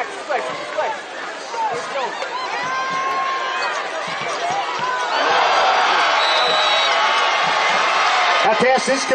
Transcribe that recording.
Até this way. Let's